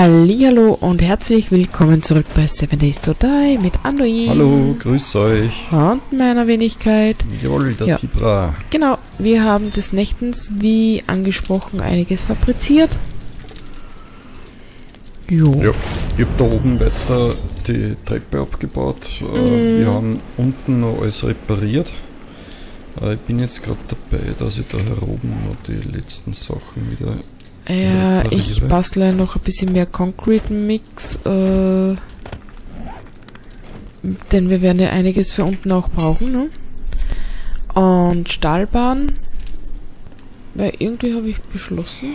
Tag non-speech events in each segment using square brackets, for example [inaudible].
Hallihallo und herzlich willkommen zurück bei Seven Days to Die mit Anduin. Hallo, grüß euch. Und meiner Wenigkeit. Jawohl, der Ja. Tibra. Genau, wir haben des Nächtens, wie angesprochen, einiges fabriziert. Jo. Ja, ich habe da oben weiter die Treppe abgebaut. Äh, Mhm. Wir haben unten noch alles repariert. Äh, Ich bin jetzt gerade dabei, dass ich da heroben noch die letzten Sachen wieder... Ja, ich repariere. bastle noch ein bisschen mehr Concrete Mix, äh, denn wir werden ja einiges für unten auch brauchen, ne? Und Stahlbahn, weil irgendwie habe ich beschlossen,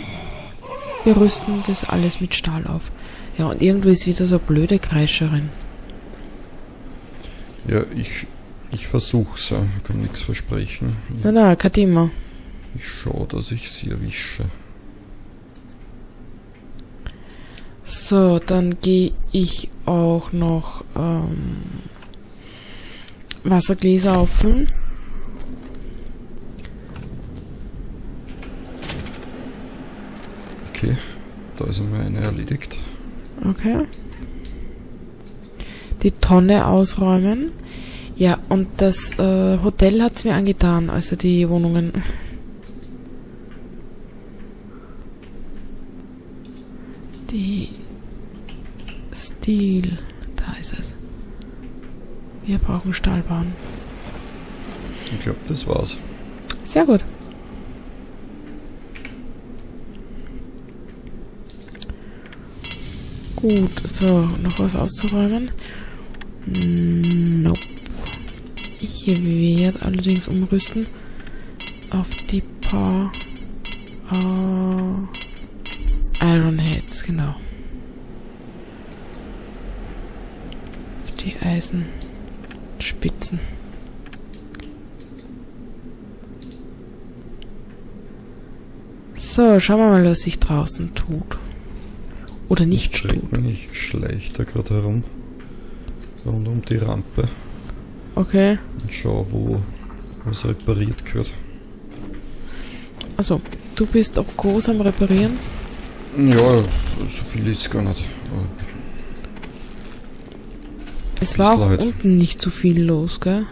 wir rüsten das alles mit Stahl auf. Ja, und irgendwie ist wieder so eine blöde Kreischerin. Ja, ich, ich versuch's. ja. Ich kann nichts versprechen. Na, na, kein Thema. Ich schaue, dass ich sie erwische. So, dann gehe ich auch noch ähm, Wassergläser auffüllen. Okay, da ist einmal eine erledigt. Okay. Die Tonne ausräumen. Ja, und das äh, Hotel hat's mir angetan, also die Wohnungen. Die Stil, da ist es. Wir brauchen Stahlbahn. Ich glaube, das war's. Sehr gut. Gut, so, noch was auszuräumen? Nope. Ich werde allerdings umrüsten auf die paar äh, Iron Heads, genau. Auf die Eisenspitzen. So, schauen wir mal, was sich draußen tut. Oder nicht ich tut. schleich da gerade herum. Rund um die Rampe. Okay. Und schau, wo was repariert gehört. Also, du bist auch groß am Reparieren. Ja, so viel ist gar nicht. Es war auch halt. unten nicht so viel los, gell?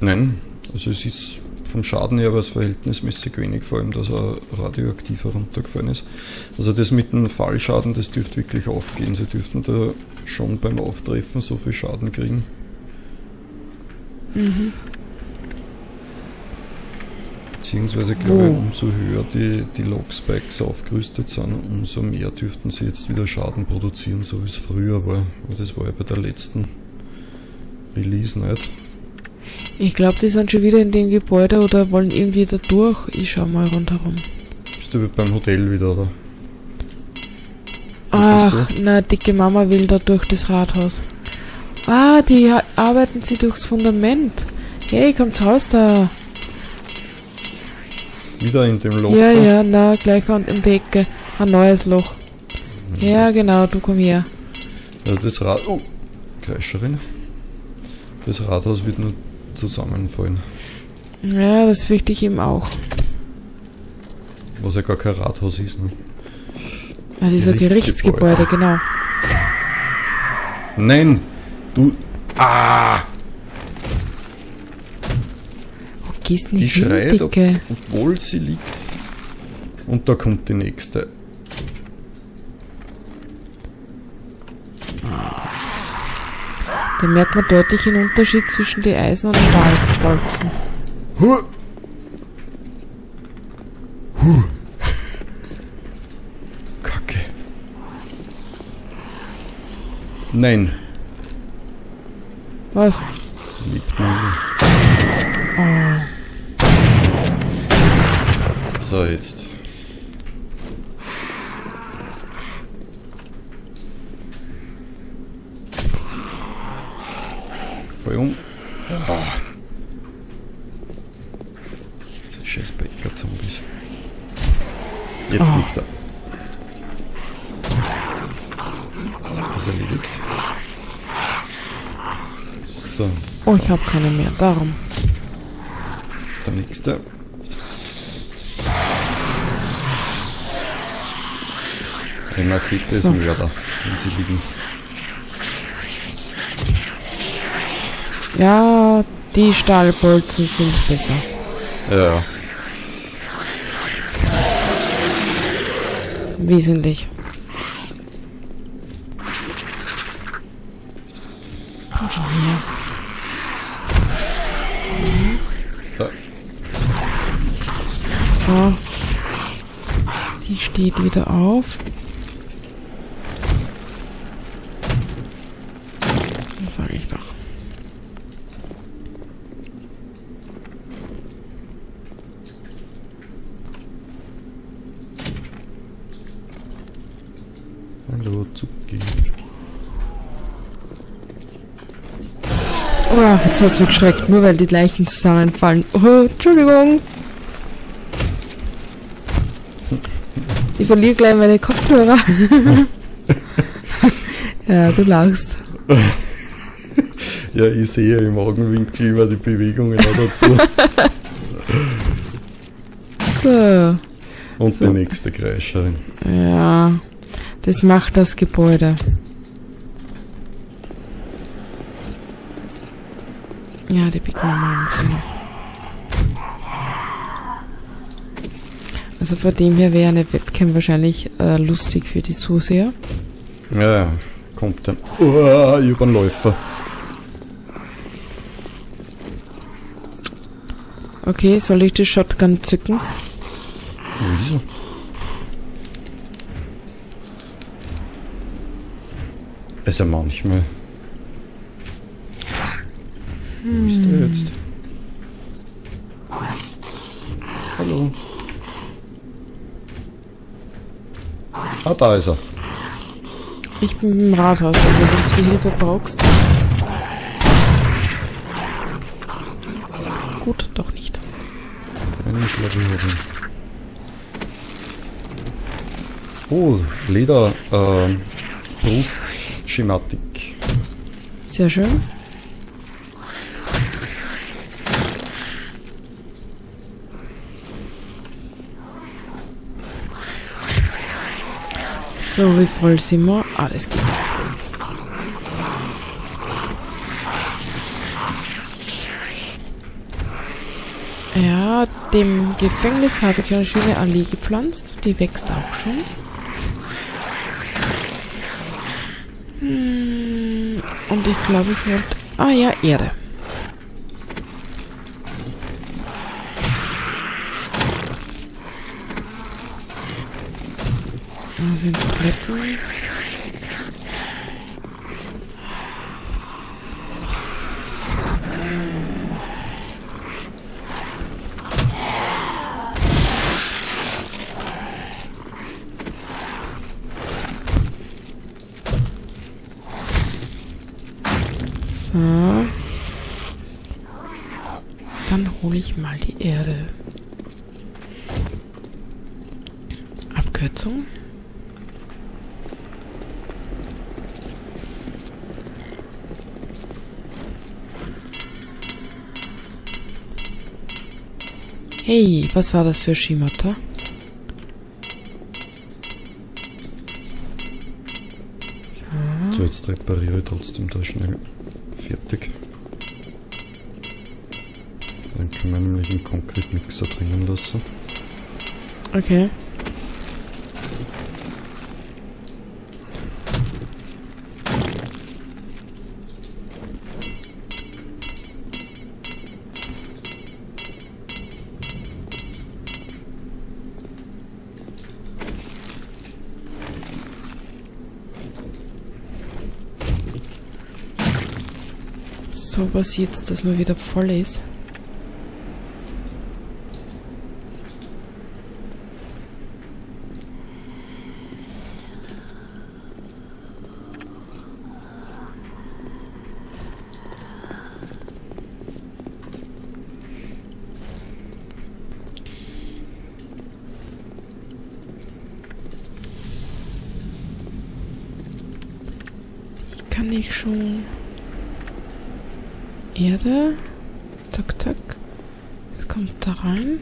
Nein, also es ist vom Schaden her was verhältnismäßig wenig, vor allem, dass er radioaktiv heruntergefallen ist. Also das mit dem Fallschaden, das dürfte wirklich aufgehen. Sie dürften da schon beim Auftreffen so viel Schaden kriegen. Mhm. Beziehungsweise glaube ich, umso höher die, die Logspikes aufgerüstet sind, umso mehr dürften sie jetzt wieder Schaden produzieren, so wie es früher war. Aber das war ja bei der letzten Release nicht. Ich glaube, die sind schon wieder in dem Gebäude oder wollen irgendwie da durch. Ich schau mal rundherum. Bist du beim Hotel wieder, oder? Ach, na, dicke Mama will da durch das Rathaus. Ah, die arbeiten sie durchs Fundament. Hey, kommt's raus da. Wieder in dem Loch? Ja, da? ja, na, gleich an um die Ecke. Ein neues Loch. Ja, genau, du komm her. Ja, das Rad. Oh, Kreischerin. Das Rathaus wird nur zusammenfallen. Ja, das fürchte ich eben auch. Was ja gar kein Rathaus ist. Ne? Ja, dieser Gerichtsgebäude. Gerichtsgebäude, genau. Nein! Du. Ah! Gehst denn Die schreit, ob, obwohl sie liegt. Und da kommt die nächste. Da merkt man deutlich den Unterschied zwischen die Eisen- und Stahlbolzen. Huh. Huh. [laughs] Kacke. Nein, Was? liegt man So, jetzt. Um. Ah. Diese scheiß Bäcker-Zombies. Jetzt Ah. liegt er. Ist erledigt. So, Oh, ich habe keine mehr. Darum. der nächste. Die Machete So. wenn sie liegen. Ja, die Stahlbolzen sind besser. Ja, Wesentlich. Komm schon her. da, So. Die steht wieder auf. Sage ich doch. hallo Zucki. Oh, jetzt hat's mich geschreckt, nur weil die Leichen zusammenfallen. Oh, Entschuldigung. Ich verliere gleich meine Kopfhörer. [laughs] ja, du lachst. Ja, ich sehe im Augenwinkel immer die Bewegungen auch dazu. [laughs] So. Und So. die nächste Kreischerin. Ja, das macht das Gebäude. Ja, die Big Mama haben sie noch. Also von dem her wäre eine Webcam wahrscheinlich äh, lustig für die Zuseher. Ja, ja, kommt dann. Oh, über den Läufer. Okay, soll ich die Shotgun zücken? Wieso? Also manchmal. Wo ist er jetzt? Hallo. Ah, da ist er. Ich bin im Rathaus, also wenn du Hilfe brauchst. Gut, doch nicht. Schlagehören. Oh, Leder, äh, Brustschematik. Sehr schön. So, wie voll sind wir? Ah, das geht. Ja, dem Gefängnis habe ich eine schöne Allee gepflanzt. Die wächst auch schon. Hm, und ich glaube, ich wollte... Ah ja, Erde. Da sind Treppen. So. Dann hole ich mal die Erde. Abkürzung. Hey, was war das für Schimata? So, jetzt repariere ich trotzdem da schnell fertig. Dann können wir nämlich einen Konkretmixer drinnen lassen. Okay. So was jetzt, dass man wieder voll ist. Kann ich schon. Erde. Zack, zack. Es kommt da rein.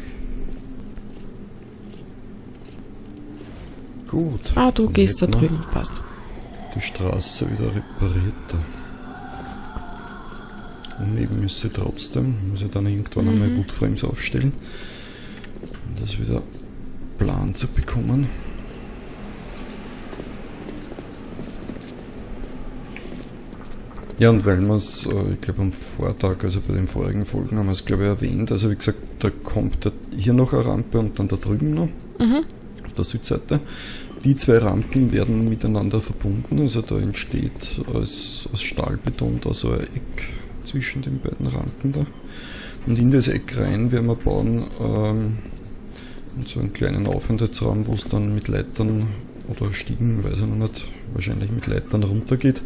Gut. Ah, du Dann gehst da drüben. Passt. Die Straße wieder repariert. Und neben müsste trotzdem, muss ich dann irgendwann einmal Mhm. Woodframes aufstellen, um das wieder plan zu bekommen. Ja, und weil wir es, äh, ich glaube am Vortag, also bei den vorigen Folgen haben wir es glaube ich erwähnt, also wie gesagt, da kommt hier noch eine Rampe und dann da drüben noch Mhm. auf der Südseite. Die zwei Rampen werden miteinander verbunden, also da entsteht aus, aus Stahlbeton da so ein Eck zwischen den beiden Rampen da. Und in das Eck rein werden wir bauen ähm, so einen kleinen Aufenthaltsraum, wo es dann mit Leitern oder Stiegen, weiß ich noch nicht, wahrscheinlich mit Leitern runtergeht.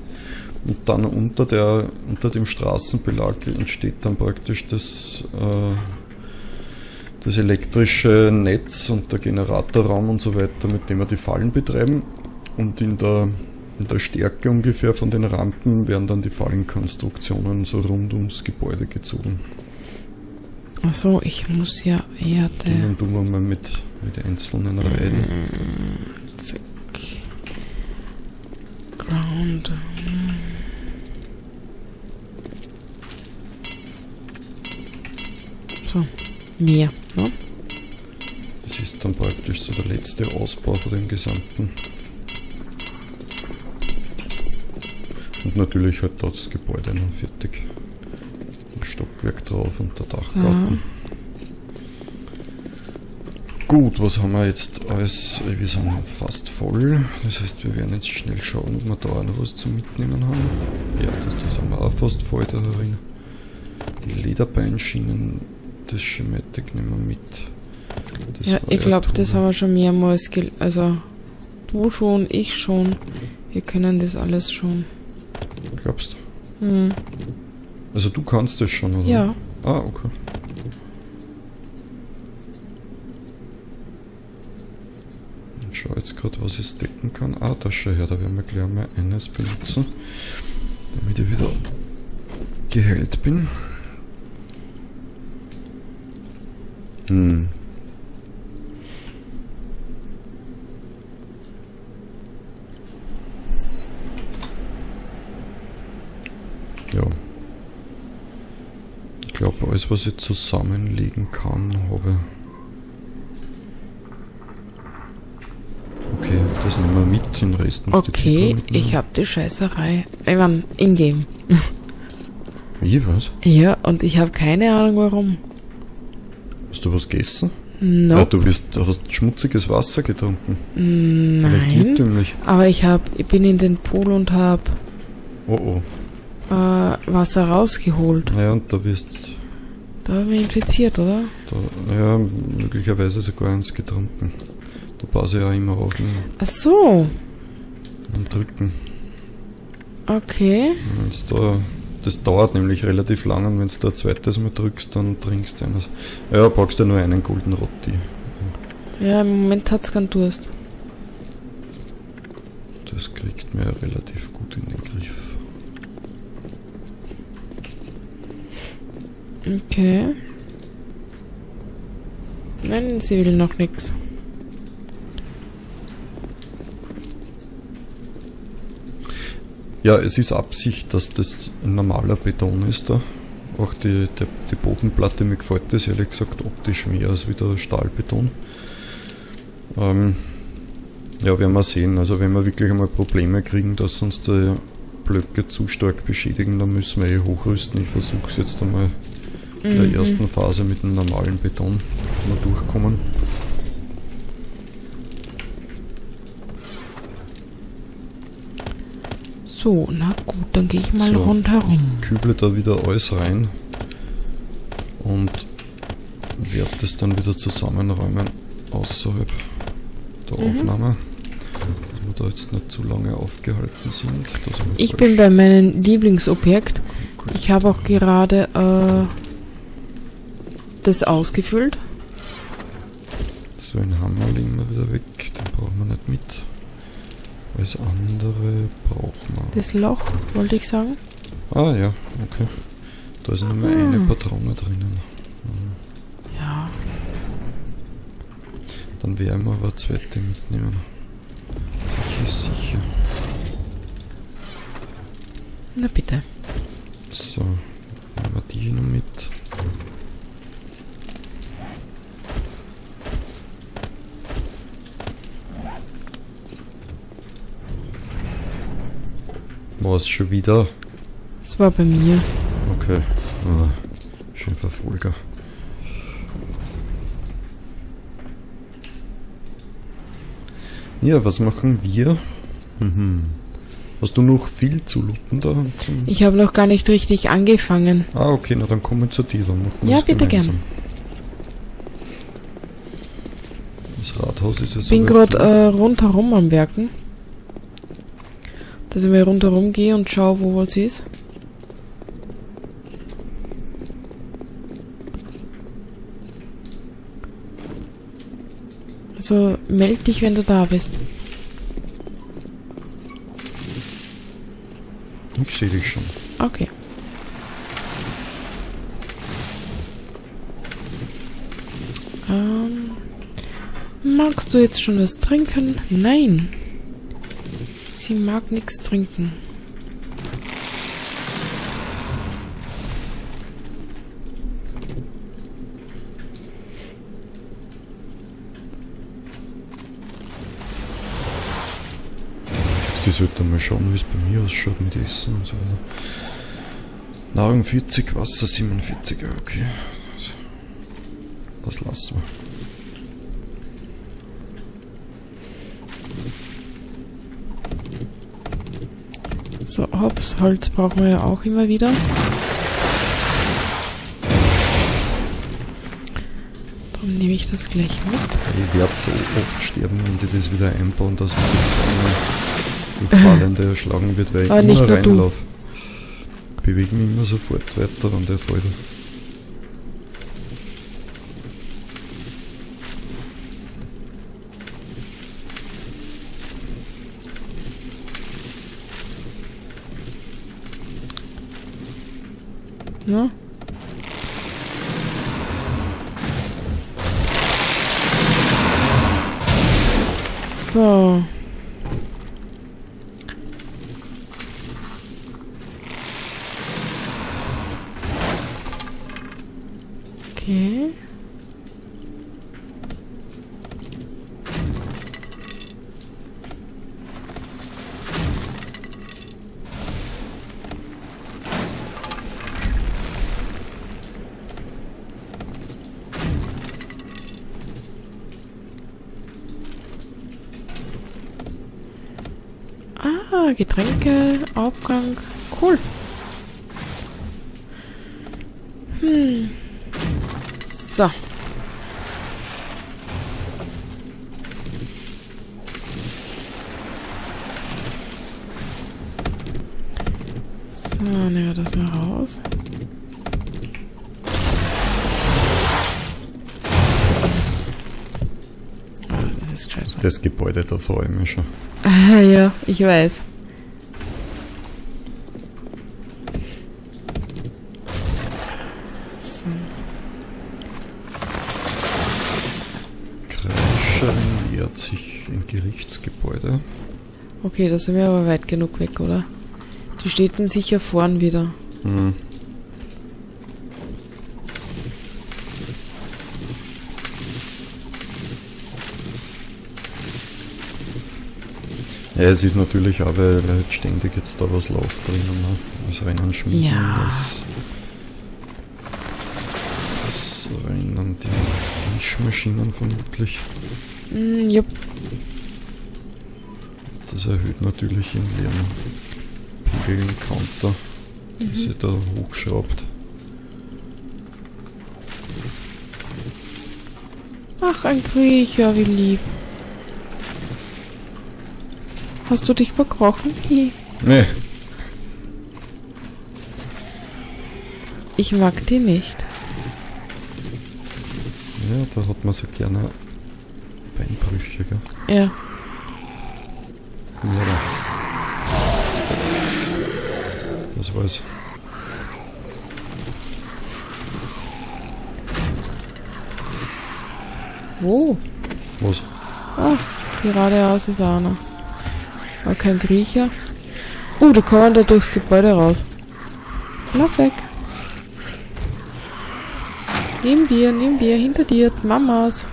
Und dann unter, der, unter dem Straßenbelag entsteht dann praktisch das, äh, das elektrische Netz und der Generatorraum und so weiter, mit dem wir die Fallen betreiben. Und in der, in der Stärke ungefähr von den Rampen werden dann die Fallenkonstruktionen so rund ums Gebäude gezogen. Achso, ich muss ja Erde. Dann tun wir mal mit, mit einzelnen Reihen. Mehr. Ne? Das ist dann praktisch so der letzte Ausbau von dem gesamten. Und natürlich halt da das Gebäude noch fertig. Ein Stockwerk drauf und der Dachgarten. Gut, was haben wir jetzt alles? Wir sind fast voll. Das heißt, wir werden jetzt schnell schauen, ob wir da auch noch was zum Mitnehmen haben. Ja, das, das haben wir auch fast voll da drin. Die Lederbeinschienen, das Schematic nehmen wir mit. Das Ja, ich glaube, das haben wir schon mehrmals gel... Also, du schon, ich schon. Wir können das alles schon. Glaubst du? Hm. Also du kannst das schon, oder? Ja. Ah, okay. Ich schau jetzt gerade, was ich stecken kann. Ah, das schon her, da werden wir gleich mal eines benutzen, damit ich wieder geheilt bin. Hm. Ja. Ich glaube, alles, was ich zusammenlegen kann, habe. Okay, das nehmen wir mit, den Rest muss Okay, mitnehmen. ich habe die Scheißerei. Ich mein, in-game. Wie, was? Ja, und ich habe keine Ahnung warum. Hast du was gegessen? Ja, Nope. du, bist, hast schmutziges Wasser getrunken. Vielleicht Nein. Aber ich hab, ich bin in den Pool und hab Oh oh. äh, Wasser rausgeholt. Naja, und da wirst Da habe ich mich infiziert, oder? da, ja, möglicherweise sogar eins getrunken. Da passe ich ja immer auf im, Ach so. im Drücken. Okay. Wenn's da, das dauert nämlich relativ lang und wenn du da ein zweites Mal drückst, dann trinkst du eines. Ja, brauchst du nur einen Golden Rotti. Ja, im Moment hat's keinen Durst. Das kriegt man ja relativ gut in den Griff. Okay. Nein, sie will noch nix. Ja, es ist Absicht, dass das ein normaler Beton ist da. Auch die, die, die Bodenplatte, mir gefällt das ehrlich gesagt optisch mehr als wie der Stahlbeton. Ähm, ja, werden wir sehen. Also wenn wir wirklich einmal Probleme kriegen, dass uns die Blöcke zu stark beschädigen, dann müssen wir eh hochrüsten. Ich versuche es jetzt einmal in der Mhm. ersten Phase mit dem normalen Beton, durchkommen. So, na gut, dann gehe ich mal So. rundherum. küble da wieder alles rein und werde das dann wieder zusammenräumen außerhalb der Mhm. Aufnahme. Dass wir da jetzt nicht zu lange aufgehalten sind. Ich bin bei meinem Lieblingsobjekt. Ich habe auch gerade äh, das ausgefüllt. So, ein Hammer legen wir wieder weg, den brauchen wir nicht mit. Alles andere brauchen wir. Das Loch, wollte ich sagen. Ah ja, okay. Da ist nur mehr Ah. eine Patrone drinnen. Ja. Dann werden wir aber eine zweite mitnehmen. Okay, sicher. Na bitte. So, nehmen wir die noch mit. War es schon wieder? Das war bei mir. Okay. Ah, schön Verfolger. Ja, was machen wir? Mhm. Hast du noch viel zu looten da? Ich habe noch gar nicht richtig angefangen. ah, okay, na dann kommen wir zu dir. Dann machen Ja, bitte gemeinsam. Das Rathaus ist jetzt Bin aber- gerade äh, rundherum am Werken. Dass ich mal rundherum gehe und schaue, wo was ist. Also meld dich, wenn du da bist. Ich sehe dich schon. Okay. Ähm, magst du jetzt schon was trinken? Nein. Sie mag nichts trinken. Die sollte mal schauen, wie es bei mir ausschaut mit Essen und so weiter. Nahrung 40, Wasser 47, ja, okay. Das lassen wir. So, hops, Holz brauchen wir ja auch immer wieder. Darum nehme ich das gleich mit. Ich werde so oft sterben, wenn die das wieder einbauen, dass man mit Fallende [laughs] erschlagen wird, weil ich Aber immer reinlaufe. Bewege mich immer sofort weiter und der fällt. Ah, Getränke, Aufgang. Cool. Hm. So. So, nehmen wir das mal raus. Ah, das. Das Gebäude, da freue ich mich schon. [laughs] Ja, ich weiß. Okay, da sind wir aber weit genug weg, oder? Die steht dann sicher vorn wieder. Hm. Ja, es ist natürlich auch, weil halt ständig jetzt da was läuft drinnen. Ne? Das Rennen schmieden, Ja. das, das Rennen, die Mischmaschinen vermutlich. Mm, jupp. Das erhöht natürlich den Lärmpegel im Counter, der sich da hochschraubt. Ach, ein Kriecher, wie lieb. Hast du dich verkrochen? Nee, Ich mag die nicht. ja, da hat man so gerne Beinbrüche, gell? Ja, Das war's. Wo? Was? Ah, geradeaus ist einer. War kein Griecher. Uh, da man da durchs Gebäude raus. Lauf weg. Neben dir, neben dir, hinter dir, Mamas.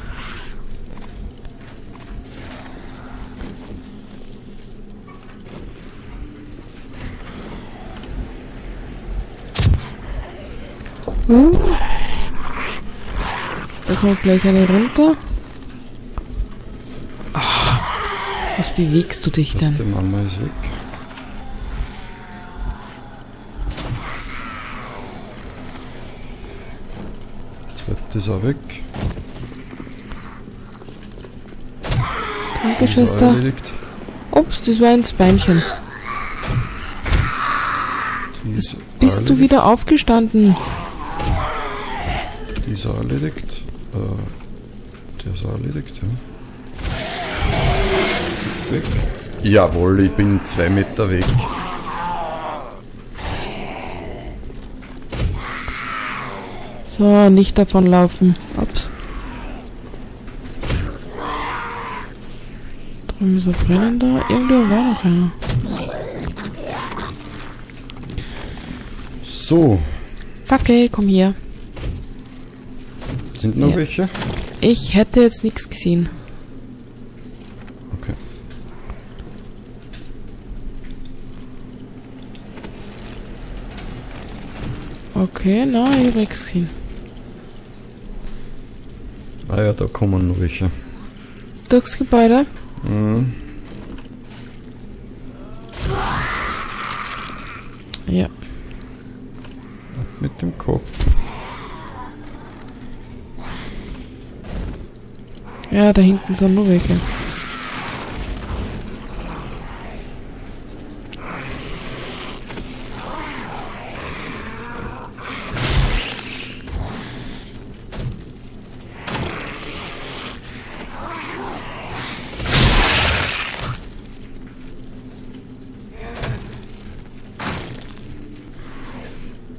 Uh. Da kommt gleich eine runter. Ah, was bewegst du dich denn? der Mama ist weg. Zweite ist auch weg. Danke, ist Schwester. Ups, das war ein Beinchen. Ist Bist du erledigt. wieder aufgestanden? Die ist erledigt. Äh, der ist auch erledigt, ja. Weg. Jawohl, ich bin zwei Meter weg. So, nicht davonlaufen. Ups. Drüben ist ein brennender. Irgendwo war noch einer. So, Fackel, komm hier. Sind noch Ja. welche? Ich hätte jetzt nichts gesehen. Okay. Okay, na, ich hab nichts gesehen. Ah ja, da kommen noch welche. Durchs Gebäude. Mhm. Ja. Mit dem Kopf. Ja, da hinten sind nur welche.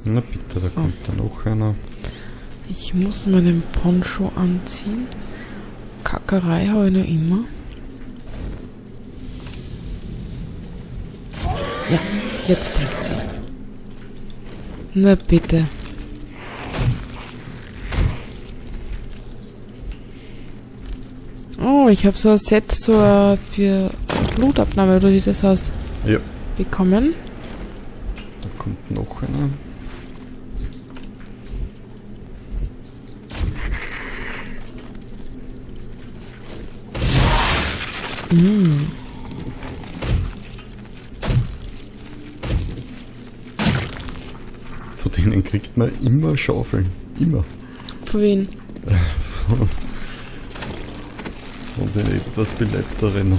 Na bitte, da So. kommt da noch einer. Ich muss meinen Poncho anziehen. Kackerei habe ich noch immer. Ja, jetzt trinkt sie. Na bitte. Oh, ich habe so ein Set so für Blutabnahme, oder wie das heißt, Ja, bekommen. da kommt noch einer. Mm. Von denen kriegt man immer Schaufeln. Immer. Für wen? Von den etwas beleibteren.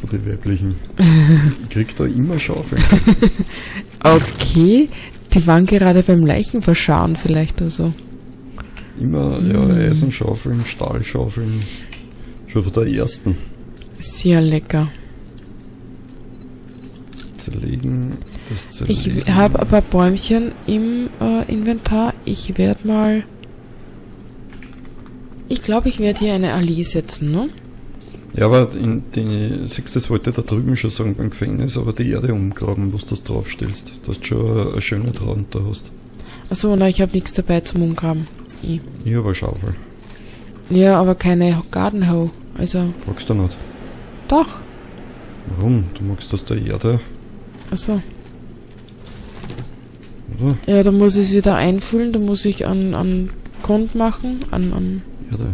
Von den weiblichen. Ich krieg da immer Schaufeln. [laughs] Okay, die waren gerade beim Leichenverschauen vielleicht oder so. Immer, ja, Eisenschaufeln, Stahlschaufeln. Schon von der ersten. Sehr lecker. Zerlegen, Ich habe ein paar Bäumchen im äh, Inventar. Ich werde mal... Ich glaube, ich werde hier eine Allee setzen, ne? Ja, aber in die, das wollte ich da drüben schon sagen beim Gefängnis, aber die Erde umgraben, wo du das draufstellst. Dass du schon eine schöne Traum da hast. Achso, na, ich habe nichts dabei zum Umgraben. Eh. Ich habe eine Schaufel. Ja, aber keine Garden Hoe. Also, Magst du nicht? doch. Warum? Du magst das der Erde, Achso. Oder? Ja, da muss ich es wieder einfüllen. Da muss ich an, an Grund machen. An, an Erde.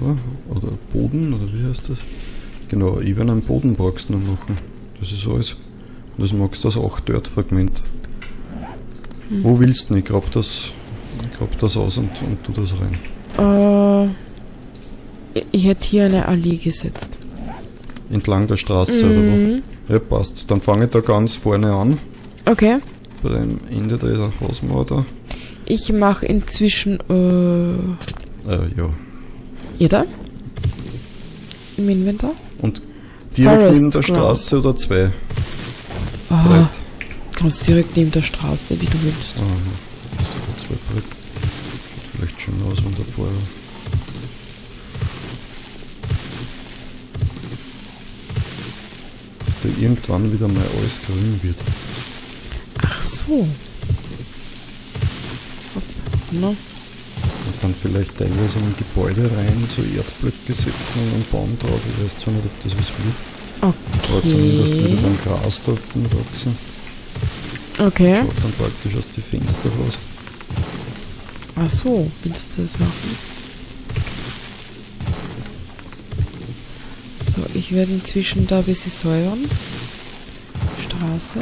Oder? Oder Boden, oder wie heißt das? Genau, eben einen Boden brauchst du noch machen. Das ist alles. Und das magst du als 8 Dirt-Fragment. Hm. Wo willst du denn? Ich grab das, ich grab das aus und, und tu das rein. Äh, ich- hätte hier eine Allee gesetzt. Entlang der Straße, oder wo? Mhm. Ja, passt. Dann fange ich da ganz vorne an, Okay bei dem Ende der Hausmörder. Ich mache inzwischen. Äh, äh, ja. Jeder? Im Inventar? Und direkt Forest neben der Straße oder zwei? Ah, kannst direkt neben der Straße, wie du willst. Aha. Zwei Brett. Vielleicht schon aus und davor. Dass da irgendwann wieder mal alles grün wird. Ach so. Hopp. Und dann vielleicht teilweise in Gebäude rein, so Erdblöcke setzen und einen Baum drauf. Ich weiß zwar nicht, ob das was wird. Aber zumindest Okay. wieder dann Gras dort wachsen. Okay. Schaut dann praktisch aus die Fenster raus. Ach so, willst du das machen? So, ich werde inzwischen da ein bisschen säubern. Straße.